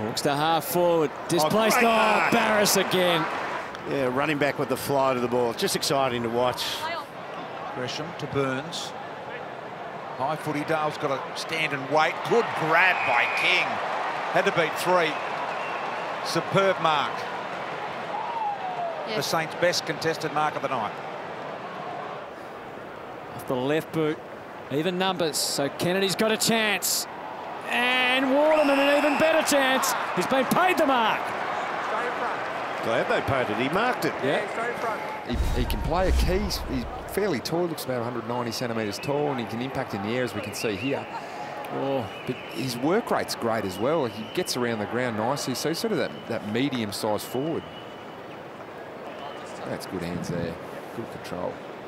Looks to half forward. Displaced. Oh, oh Barrass again. Yeah, running back with the fly to the ball. Just exciting to watch. Gresham to Burns. High footy. Dale's got to stand and wait. Good grab by King. Had to beat three. Superb mark. Yes. The Saints' best contested mark of the night. Off the left boot. Even numbers. So Kennedy's got a chance. And Waterman an even better chance. He's been paid the mark. Glad they paid it. He marked it. Yeah. He, he, can play a key. He's fairly tall, looks about 190 centimetres tall, and he can impact in the air, as we can see here. Oh, but his work rate's great as well. He gets around the ground nicely, so he's sort of that, that medium-sized forward. That's good hands there. Good control. There's your mark